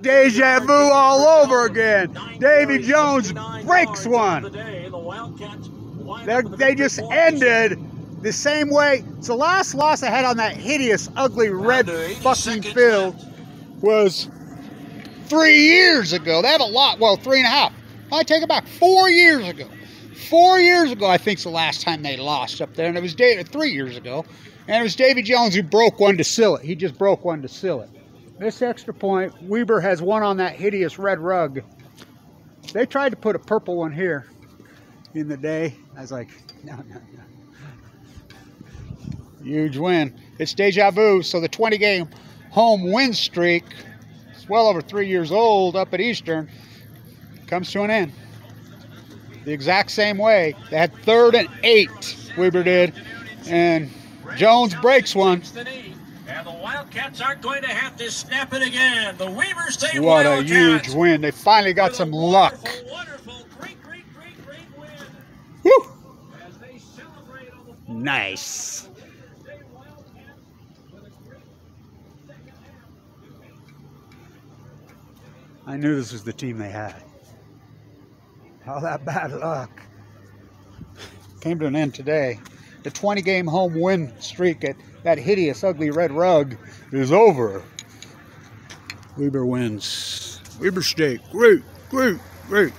Deja vu all over again. Davy Jones breaks one. They're, they just ended the same way. It's the last loss I had on that hideous, ugly red fucking field was three years ago. They have a lot. Well, three and a half. I take it back. Four years ago. Four years ago, I think's the last time they lost up there, and it was David, three years ago, and it was Davy Jones who broke one to seal it. He just broke one to seal it. This extra point, Weber has one on that hideous red rug. They tried to put a purple one here in the day. I was like, no, no, no. Huge win. It's deja vu. So the 20 game home win streak, it's well over three years old up at Eastern, comes to an end. The exact same way. They had third and eight, Weber did. And Jones breaks one. And the Wildcats aren't going to have to snap it again. The Weber State What a Wildcats huge win. They finally got some luck. Wonderful, wonderful, great, great, great, great win Whew. as they celebrate on the full Nice. State Wildcats with a great second half. I knew this was the team they had. All that bad luck came to an end today. The 20 game home win streak at that hideous, ugly red rug is over. Weber wins. Weber State, great, great, great.